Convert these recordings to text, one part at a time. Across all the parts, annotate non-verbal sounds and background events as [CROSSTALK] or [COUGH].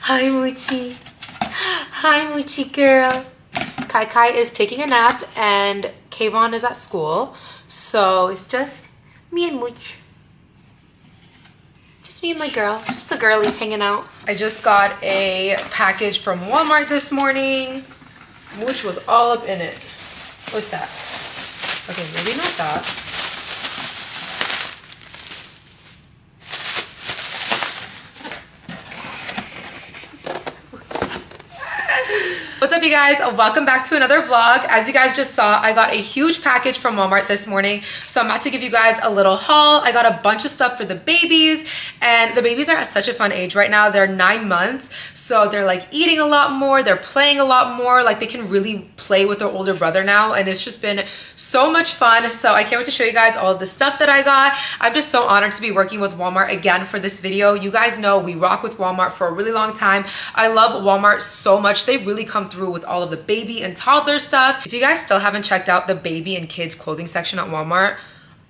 Hi, Moochie. Hi, Moochie girl. Kai Kai is taking a nap and Kayvon is at school. So it's just me and Mooch. Just me and my girl. Just the girlies hanging out. I just got a package from Walmart this morning. Mooch was all up in it. What's that? Okay, maybe not that. What's up you guys? Welcome back to another vlog. As you guys just saw, I got a huge package from Walmart this morning. So I'm about to give you guys a little haul. I got a bunch of stuff for the babies and the babies are at such a fun age right now. They're nine months. So they're like eating a lot more. They're playing a lot more. Like they can really play with their older brother now. And it's just been so much fun. So I can't wait to show you guys all the stuff that I got. I'm just so honored to be working with Walmart again for this video. You guys know we rock with Walmart for a really long time. I love Walmart so much. They really come through with all of the baby and toddler stuff. If you guys still haven't checked out the baby and kids clothing section at Walmart,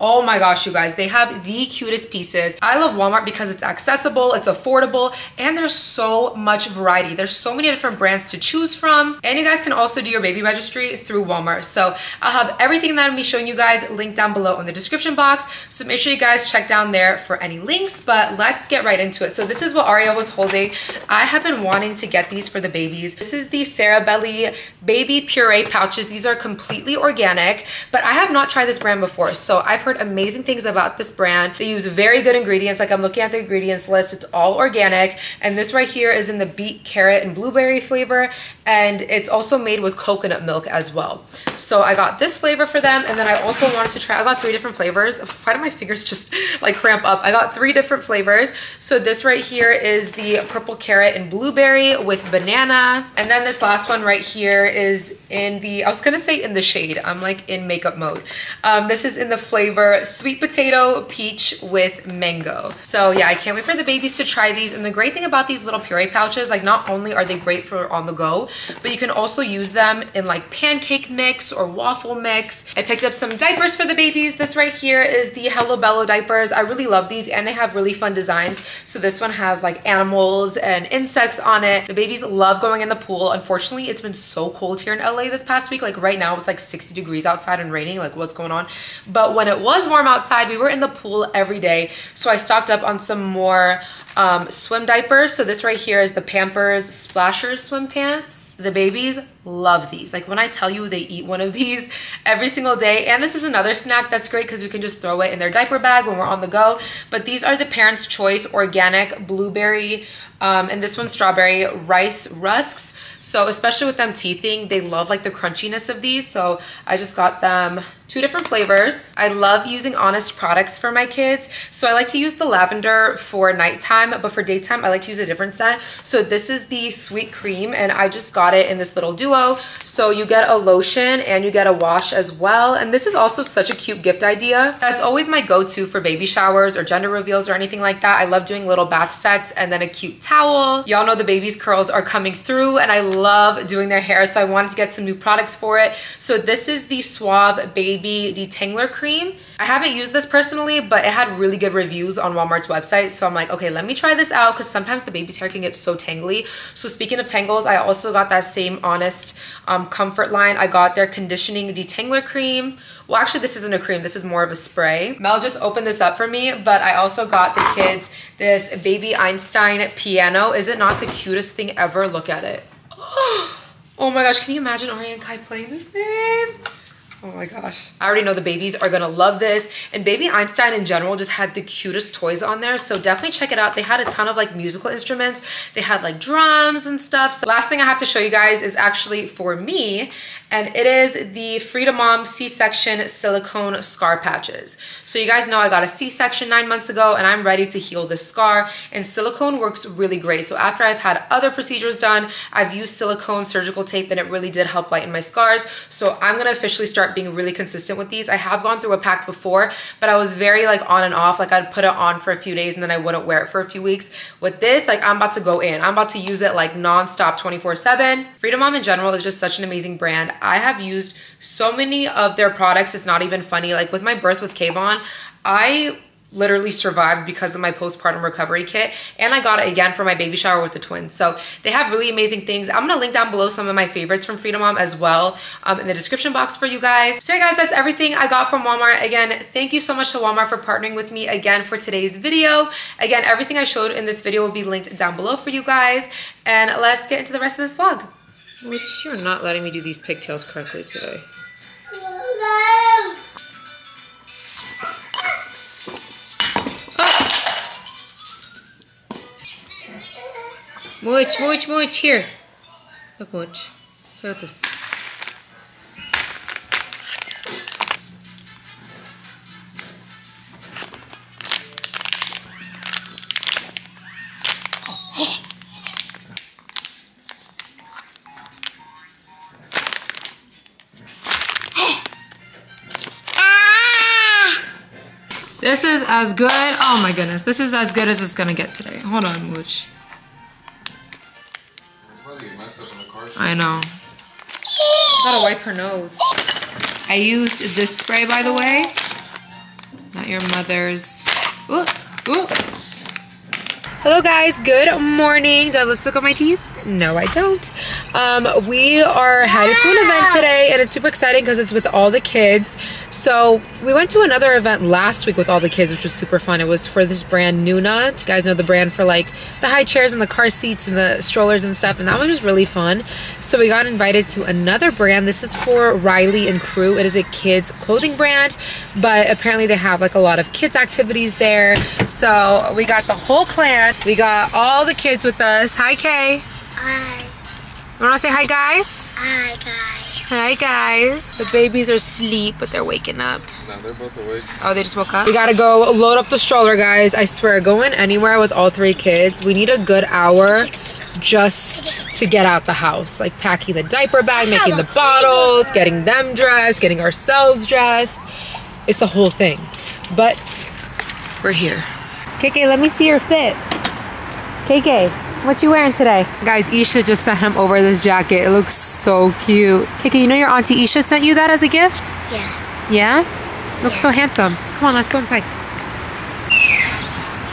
Oh my gosh, you guys, they have the cutest pieces. I love Walmart because it's accessible, it's affordable, and there's so much variety. There's so many different brands to choose from. And you guys can also do your baby registry through Walmart. So I'll have everything that I'm be showing you guys linked down below in the description box. So make sure you guys check down there for any links, but let's get right into it. So this is what Ariel was holding. I have been wanting to get these for the babies. This is the Cerebelly Baby Puree pouches. These are completely organic, but I have not tried this brand before. So I've heard amazing things about this brand. They use very good ingredients. Like I'm looking at the ingredients list. It's all organic. And this right here is in the beet, carrot, and blueberry flavor. And it's also made with coconut milk as well. So I got this flavor for them. And then I also wanted to try, I got three different flavors. Why do my fingers just [LAUGHS] like cramp up? I got three different flavors. So this right here is the purple carrot and blueberry with banana. And then this last one right here is in the, I was gonna say in the shade. I'm like in makeup mode. Um, this is in the flavor sweet potato peach with mango. So yeah, I can't wait for the babies to try these. And the great thing about these little puree pouches, like not only are they great for on the go, but you can also use them in like pancake mix or waffle mix. I picked up some diapers for the babies. This right here is the Hello Bello diapers. I really love these and they have really fun designs. So this one has like animals and insects on it. The babies love going in the pool. Unfortunately, it's been so cold here in LA this past week. Like right now it's like 60 degrees outside and raining. Like what's going on? But when it was was warm outside. We were in the pool every day. So I stocked up on some more um, swim diapers. So this right here is the Pampers Splashers swim pants. The babies love these. Like when I tell you they eat one of these every single day. And this is another snack that's great because we can just throw it in their diaper bag when we're on the go. But these are the Parents' Choice Organic Blueberry um, and this one's Strawberry Rice Rusks. So especially with them teething, they love like the crunchiness of these. So I just got them two different flavors. I love using Honest products for my kids. So I like to use the lavender for nighttime, but for daytime, I like to use a different scent. So this is the Sweet Cream, and I just got it in this little duo. So you get a lotion and you get a wash as well. And this is also such a cute gift idea. That's always my go-to for baby showers or gender reveals or anything like that. I love doing little bath sets and then a cute towel. Y'all know the baby's curls are coming through and I love doing their hair. So I wanted to get some new products for it. So this is the Suave Baby Baby Detangler Cream. I haven't used this personally, but it had really good reviews on Walmart's website. So I'm like, okay, let me try this out because sometimes the baby's hair can get so tangly. So speaking of tangles, I also got that same Honest um, Comfort line. I got their Conditioning Detangler Cream. Well, actually, this isn't a cream. This is more of a spray. Mel just opened this up for me, but I also got the kids this Baby Einstein Piano. Is it not the cutest thing ever? Look at it. [GASPS] Oh my gosh, can you imagine Ari and Kai playing this, babe? Oh my gosh. I already know the babies are gonna love this. And Baby Einstein in general just had the cutest toys on there. So definitely check it out. They had a ton of like musical instruments. They had like drums and stuff. So last thing I have to show you guys is actually for me. And it is the Frida Mom C-section silicone scar patches. So you guys know I got a C-section nine months ago and I'm ready to heal this scar and silicone works really great. So after I've had other procedures done, I've used silicone surgical tape and it really did help lighten my scars. So I'm gonna officially start being really consistent with these. I have gone through a pack before, but I was very like on and off. Like I'd put it on for a few days and then I wouldn't wear it for a few weeks. With this, like I'm about to go in. I'm about to use it like nonstop 24 seven. Frida Mom in general is just such an amazing brand. I have used so many of their products. It's not even funny. Like with my birth with Kayvon, I literally survived because of my postpartum recovery kit and I got it again for my baby shower with the twins. So they have really amazing things. I'm gonna link down below some of my favorites from Frida Mom as well um, in the description box for you guys. So yeah guys that's everything I got from Walmart. Again thank you so much to Walmart for partnering with me again for today's video. Again everything I showed in this video will be linked down below for you guys. And let's get into the rest of this vlog which you're not letting me do these pigtails correctly today Mooch, Mooch, Mooch, here. Look, Mooch. Look at this. Is as good. Oh my goodness. This is as good as it's gonna get today. Hold on, Mooch. I know. I gotta wipe her nose. I used this spray, by the way. Not your mother's. Ooh, ooh. Hello, guys. Good morning. Do I let's look at my teeth? No, I don't. Um, we are headed to an event today, and it's super exciting because it's with all the kids. So we went to another event last week with all the kids, which was super fun. It was for this brand Nuna. You guys know the brand for like the high chairs and the car seats and the strollers and stuff, and that one was really fun. So we got invited to another brand. This is for Rylee and Cru. It is a kids clothing brand, but apparently they have like a lot of kids activities there. So we got the whole clan. We got all the kids with us. Hi, Kay. Hi. You wanna say hi, guys? Hi, guys. Hi, guys. The babies are asleep, but they're waking up. No, they're both awake. Oh, they just woke up? We gotta go load up the stroller, guys. I swear, going anywhere with all three kids, we need a good hour just to get out the house. Like packing the diaper bag, making the bottles, getting them dressed, getting ourselves dressed. It's a whole thing. But we're here. KK, let me see your fit. KK, what you wearing today? Guys, Isha just sent him over this jacket. It looks so cute. KK, you know your auntie Isha sent you that as a gift? Yeah. Yeah? Looks so handsome. Come on, let's go inside.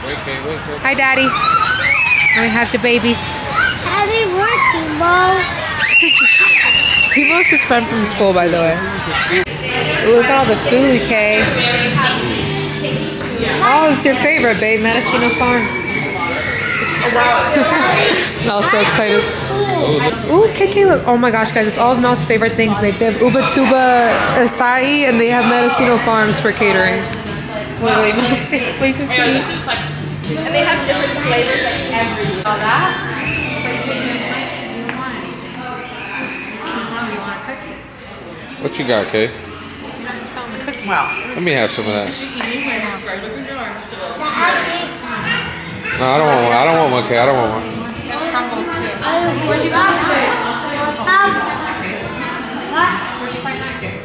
Wait, Kate, wait, wait. Hi, Daddy. And we have the babies. Happy birthday, Mom. Timo's his friend from school, by the way. Ooh, look at all the food, Kay. Oh, it's your favorite, babe. Mendocino Farms. Mel's [LAUGHS] so excited. Ooh, KK, look. Oh my gosh, guys, it's all of Mel's favorite things. They they have Ubatuba Acai and they have Mendocino Farms for catering. It's literally Mel's favorite places to eat. And they have different flavors like every all that. What you got, Kay? Wow. Let me have some of that. No, I don't want one. I don't want one, Kay. I don't want one. Crumbles too. Where'd you find it? Where'd you find that cake?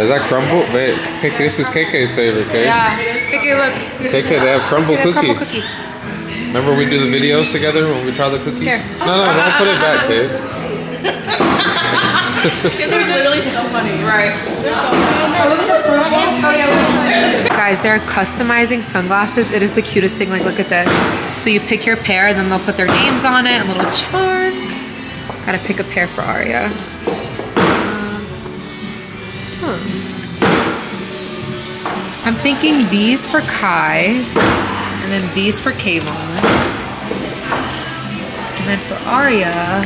Is that crumble? Babe, this is KK's favorite, Kay. Yeah. KK, look. KK, they have crumble cookie. crumble cookie. Remember we do the videos together when we try the cookies? Here. No, no, don't put it back, [LAUGHS] Kay. [LAUGHS] So funny. Right. Guys, they're customizing sunglasses. It is the cutest thing. Like, look at this. So you pick your pair, and then they'll put their names on it and little charms. Gotta pick a pair for Aria. Um, huh. I'm thinking these for Kai, and then these for Kayvon. And then for Aria,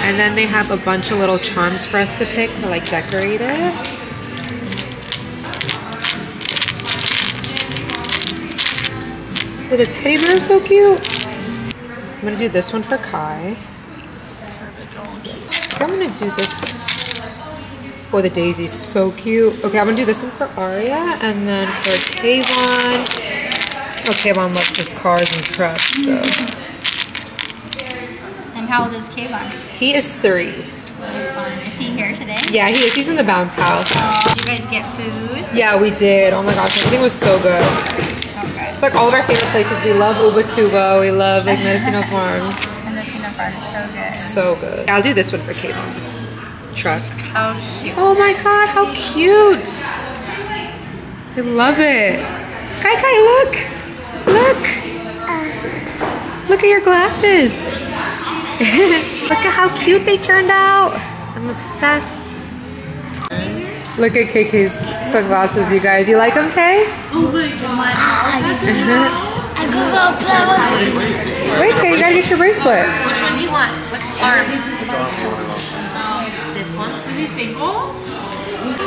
and then they have a bunch of little charms for us to pick to like decorate it. Oh, the teddy bear so cute. I'm gonna do this one for Kai. I'm gonna do this Oh, the daisy's so cute. Okay, I'm gonna do this one for Aria and then for Kayvon. Oh, Kayvon loves his cars and trucks, so. And how old is Kayvon? He is three. Is he here today? Yeah, he is. He's in the bounce house. Did you guys get food? Yeah, we did. Oh my gosh, everything was so good. Okay. It's like all of our favorite places. We love Ubatuba. We love like Mendocino [LAUGHS] Farms. And the Cena is so good. So good. I'll do this one for Kayvon. This truck. How cute. Oh my god, how cute! I love it. Kai Kai, look! Look! Uh. Look at your glasses. [LAUGHS] look at how cute they turned out. I'm obsessed. Look at KK's sunglasses, you guys. You like them, Kay? Oh I [LAUGHS] Google flower. Wait, Kay, you gotta get your bracelet. Which one do you want? Which arm? This one? Is he single?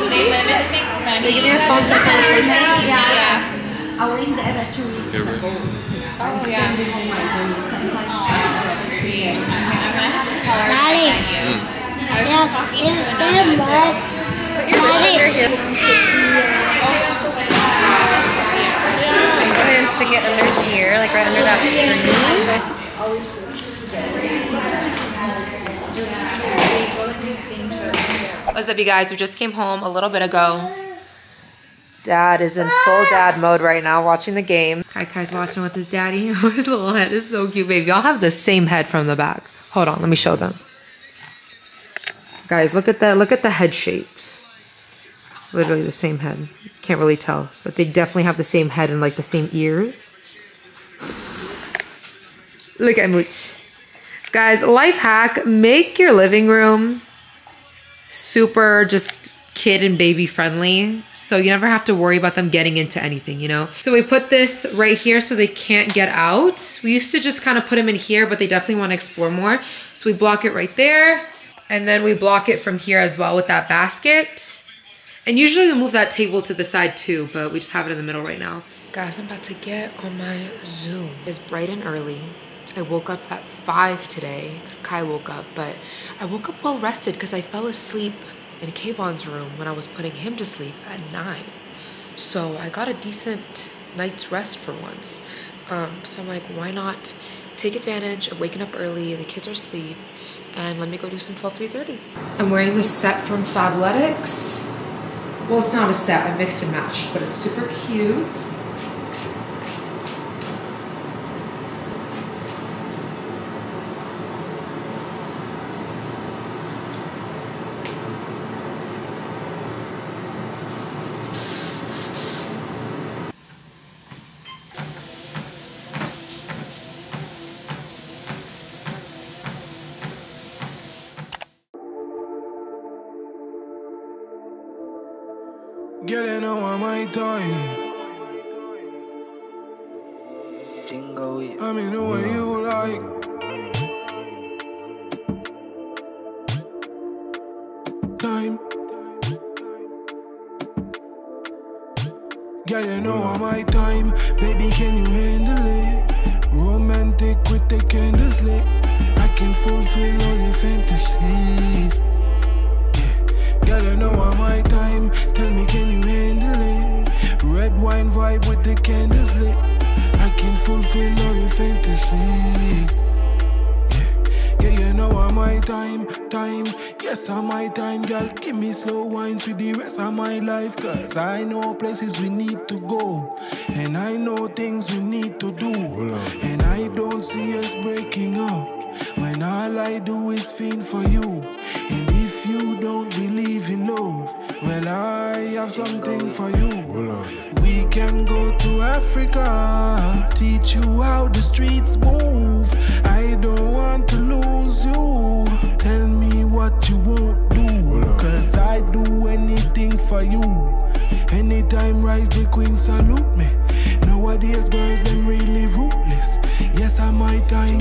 They limit sync money. Give me your phone so I can record it. Yeah. Ako hindi era chewy. Oh, yeah. on my day. Sometimes Oh, let's see. I'm gonna, I'm gonna have to tell her to Daddy. get you. I was Yes, just talking to it's so another. much. Daddy. Go ahead and stick it under here, like right under that screen. What's up, you guys? We just came home a little bit ago. Dad is in full ah! dad mode right now, watching the game. Kai Kai's watching with his daddy. [LAUGHS] his little head is so cute, baby. Y'all have the same head from the back. Hold on, let me show them. Guys, look at the look at the head shapes. Literally the same head. Can't really tell, but they definitely have the same head and like the same ears. [LAUGHS] Look at Mooch. Guys, life hack: make your living room super just kid and baby friendly. So you never have to worry about them getting into anything, you know? So we put this right here so they can't get out. We used to just kind of put them in here, but they definitely want to explore more. So we block it right there. And then we block it from here as well with that basket. And usually we move that table to the side too, but we just have it in the middle right now. Guys, I'm about to get on my Zoom. It's bright and early. I woke up at five today because Kai woke up, but I woke up well rested because I fell asleep in Kayvon's room when I was putting him to sleep at nine. So I got a decent night's rest for once. Um, so I'm like, why not take advantage of waking up early? The kids are asleep, and let me go do some 12 3:30. I'm wearing this set from Fabletics. Well, it's not a set. I mixed and matched, but it's super cute. Girl, you know I'm my time. I mean the way you like. Time. Girl, you know I'm my time. Baby, can you handle it? Romantic with the candles lit. I can fulfill all your fantasies. Girl, you know I'm my time. Tell me, can you handle it? Red wine vibe with the candles lit. I can fulfill all your fantasies. Yeah, yeah, you know I'm my time, time. Yes, I'm my time, girl. Give me slow wine for the rest of my life. Cause I know places we need to go. And I know things we need to do. And I don't see us breaking up. When all I do is fiend for you. And you don't believe in love, well, I have something for you. We can go to Africa, teach you how the streets move. I don't want to lose you. Tell me what you won't do. Cause I do anything for you. Anytime rise the queen salute me. Nowadays girls them really ruthless. Yes, I'm my time.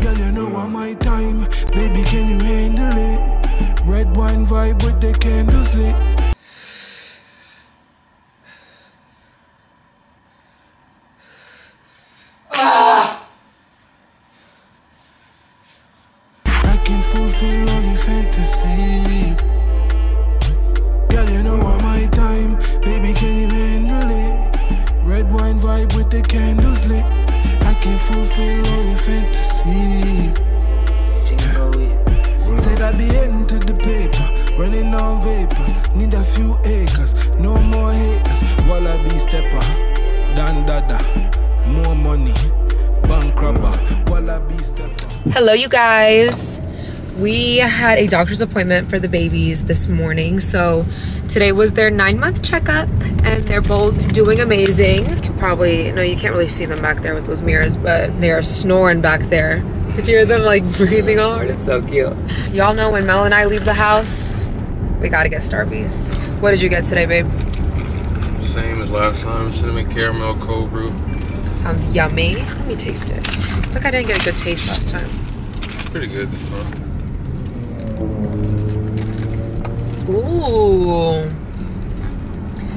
Girl, you know I'm my time. Baby, can you handle it? Red wine vibe with the candles lit. More money, bank robber. Wallaby stepper. Hello, you guys. We had a doctor's appointment for the babies this morning. So today was their nine month checkup and they're both doing amazing. You can probably, no, you can't really see them back there with those mirrors, but they are snoring back there. Could you hear them like [LAUGHS] breathing hard? It's so cute. Y'all know when Mel and I leave the house, we gotta get Starbies. What did you get today, babe? Same as last time. Cinnamon caramel cold brew. Sounds yummy. Let me taste it. Look, I didn't get a good taste last time. Pretty good this time. Ooh.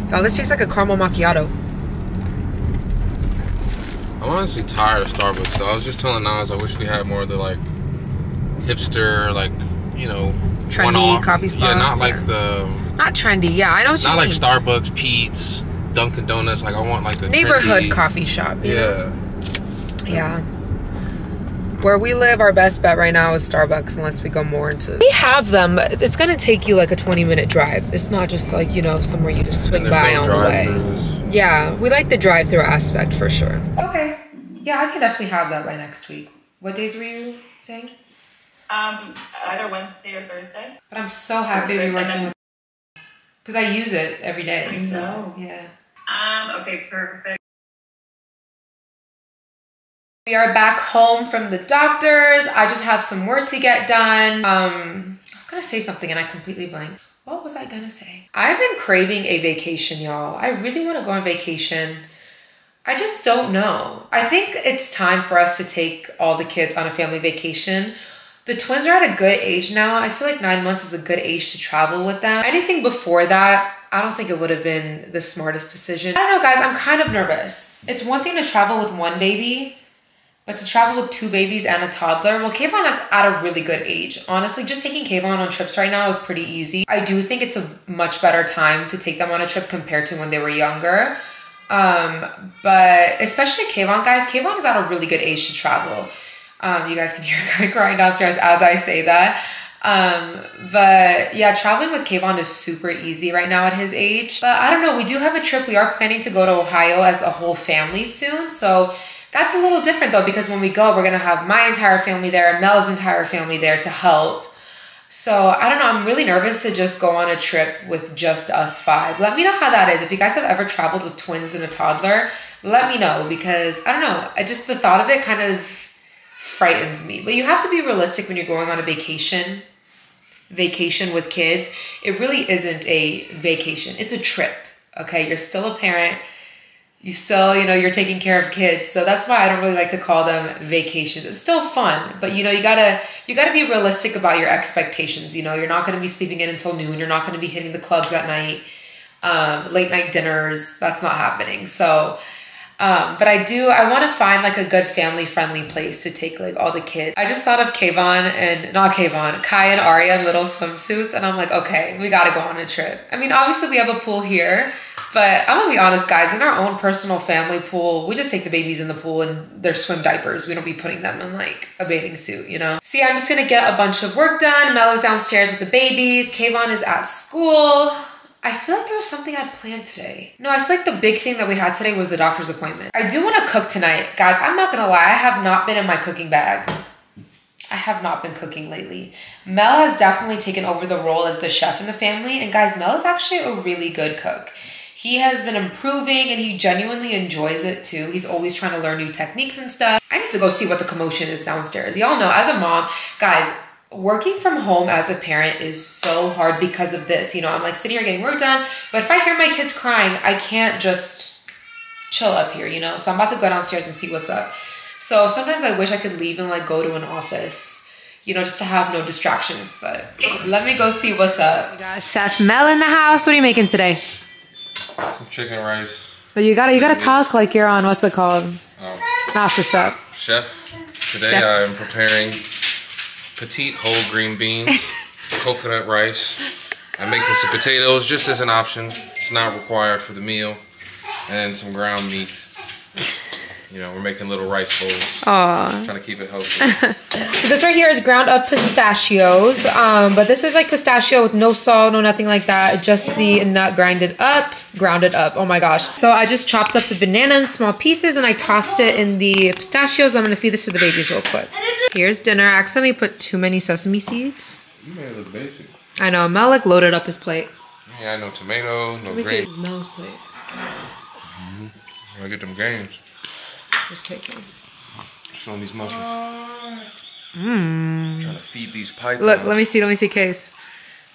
Y'all, this tastes like a caramel macchiato. I'm honestly tired of Starbucks though. I was just telling Naz I wish we had more of the like hipster, like, you know, Trendy coffee Yeah, not like yeah. the Not trendy, yeah, I know not like. Starbucks, Peet's, Dunkin' Donuts. Like I want like a Neighborhood trendy- coffee shop. you know? Yeah. Yeah. Where we live, our best bet right now is Starbucks, unless we go more into. We have them. but It's gonna take you like a 20 minute drive. It's not just like you know somewhere you just swing by no on the way. Yeah, we like the drive through aspect for sure. Okay. Yeah, I can definitely have that by next week. What days were you saying? Um, either Wednesday or Thursday. But I'm so happy to be working with because I use it every day. I so, know. Yeah. Um, okay, perfect. We are back home from the doctors. I just have some work to get done. Um, I was gonna say something and I completely blanked. What was I gonna say? I've been craving a vacation, y'all. I really want to go on vacation. I just don't know. I think it's time for us to take all the kids on a family vacation. The twins are at a good age now. I feel like nine months is a good age to travel with them. Anything before that, I don't think it would have been the smartest decision. I don't know, guys. I'm kind of nervous. It's one thing to travel with one baby, but to travel with two babies and a toddler, well, Kayvon is at a really good age. Honestly, just taking Kayvon on trips right now is pretty easy. I do think it's a much better time to take them on a trip compared to when they were younger. Um, but especially Kayvon, guys, Kayvon is at a really good age to travel. Um, you guys can hear a guy [LAUGHS] crying downstairs as I say that. Um, but yeah, traveling with Kayvon is super easy right now at his age. But I don't know, we do have a trip. We are planning to go to Ohio as a whole family soon. So that's a little different though, because when we go, we're gonna have my entire family there, and Mel's entire family there to help. So I don't know, I'm really nervous to just go on a trip with just us five. Let me know how that is. If you guys have ever traveled with twins and a toddler, let me know because I don't know, I just the thought of it kind of frightens me. But you have to be realistic when you're going on a vacation. Vacation with kids. It really isn't a vacation. It's a trip. Okay, you're still a parent. You still, you know, you're taking care of kids. So that's why I don't really like to call them vacations. It's still fun, but you know, you gotta you gotta be realistic about your expectations. You know, you're not gonna be sleeping in until noon. You're not gonna be hitting the clubs at night, um, late night dinners. That's not happening. So um, but I do, I want to find like a good family friendly place to take like all the kids. I just thought of Kayvon and not Kayvon, Kai and Aria in little swimsuits. And I'm like, okay, we got to go on a trip. I mean, obviously we have a pool here, but I'm gonna be honest, guys, in our own personal family pool, we just take the babies in the pool and their swim diapers. We don't be putting them in like a bathing suit, you know? Yeah, I'm just gonna get a bunch of work done. Mel is downstairs with the babies. Kayvon is at school. I feel like there was something I planned today. No, I feel like the big thing that we had today was the doctor's appointment. I do want to cook tonight. Guys, I'm not gonna lie, I have not been in my cooking bag. I have not been cooking lately. Mel has definitely taken over the role as the chef in the family, and guys, Mel is actually a really good cook. He has been improving and he genuinely enjoys it too. He's always trying to learn new techniques and stuff. I need to go see what the commotion is downstairs. Y'all know, as a mom, guys, working from home as a parent is so hard because of this. You know, I'm like sitting here getting work done, but if I hear my kids crying, I can't just chill up here, you know? So I'm about to go downstairs and see what's up. So sometimes I wish I could leave and like go to an office, you know, just to have no distractions. But let me go see what's up. We got Chef Mel in the house. What are you making today? Some chicken rice. But you gotta you gotta talk like you're on what's it called? Oh. Master Chef. Chef, today Chefs. I'm preparing petite whole green beans, [LAUGHS] coconut rice, I'm making some potatoes just as an option. It's not required for the meal. And some ground meat. You know, we're making little rice bowls. Aww. Trying to keep it healthy. [LAUGHS] So this right here is ground up pistachios. Um, but this is like pistachio with no salt, no nothing like that. Just the nut grinded up, grounded up. Oh my gosh. So I just chopped up the banana in small pieces and I tossed it in the pistachios. I'm gonna feed this to the babies real quick. Here's dinner. I accidentally put too many sesame seeds. You made it look basic. I know, Mel like loaded up his plate. Yeah, no tomato, no Let me see green. Mel's plate. Mhm. I get them games. Let's take his. Showing these muscles. Mmm. Trying to feed these pythons. Look, let me see, let me see Kay's.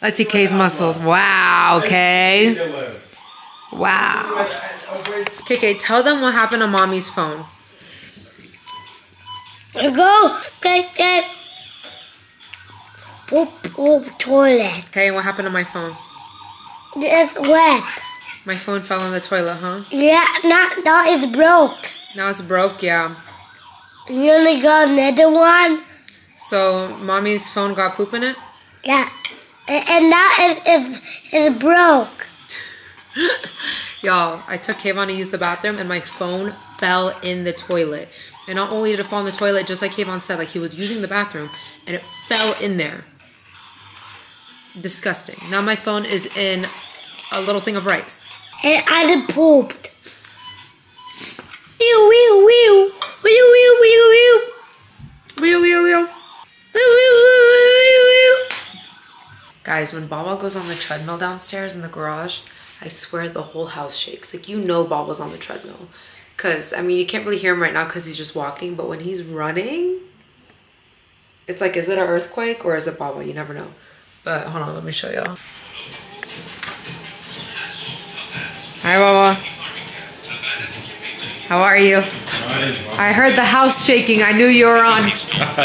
Let's see Kay's muscles. Wow, Kay. Wow. Okay, Kay, tell them what happened on mommy's phone. Go, get, get. Poop, poop, toilet. Okay, what happened to my phone? It's wet. My phone fell in the toilet, huh? Yeah, not, not it's broke. Now it's broke, yeah. You only got another one? So mommy's phone got poop in it? Yeah. And, now it, it, it's broke. [LAUGHS] Y'all, I took Kayvon to use the bathroom and my phone fell in the toilet. And not only did it fall in the toilet, just like Kayvon said, like he was using the bathroom and it fell in there. Disgusting. Now my phone is in a little thing of rice. And I done pooped. Guys, when Baba goes on the treadmill downstairs in the garage, I swear the whole house shakes. Like, you know Baba's on the treadmill. Because, I mean, you can't really hear him right now because he's just walking. But when he's running, it's like, is it an earthquake or is it Baba? You never know. But hold on, let me show y'all. Hi, Baba. How are you? I heard the house shaking. I knew you were on.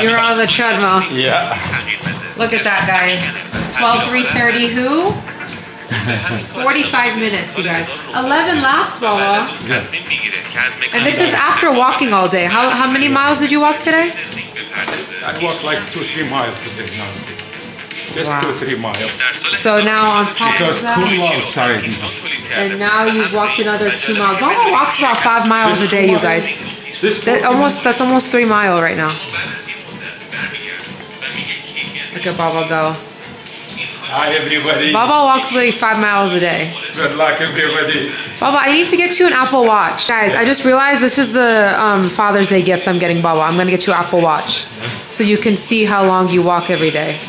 You were on the treadmill. Yeah. Look at that, guys. 12, 330, who? 45 minutes, you guys. 11 laps, Baba. And this is after walking all day. How, how many miles did you walk today? I walked like two, three miles today now. Just Wow. two, three miles. So now on top Because of that, cool outside and now you've walked another two miles. Baba walks about five miles a day, you guys. That almost that's almost three mile right now. Look at Baba go. Hi everybody. Baba walks literally five miles a day. Good luck everybody. Baba, I need to get you an Apple Watch. Guys, I just realized this is the um, Father's Day gift I'm getting Baba. I'm gonna get you an Apple Watch. So you can see how long you walk every day.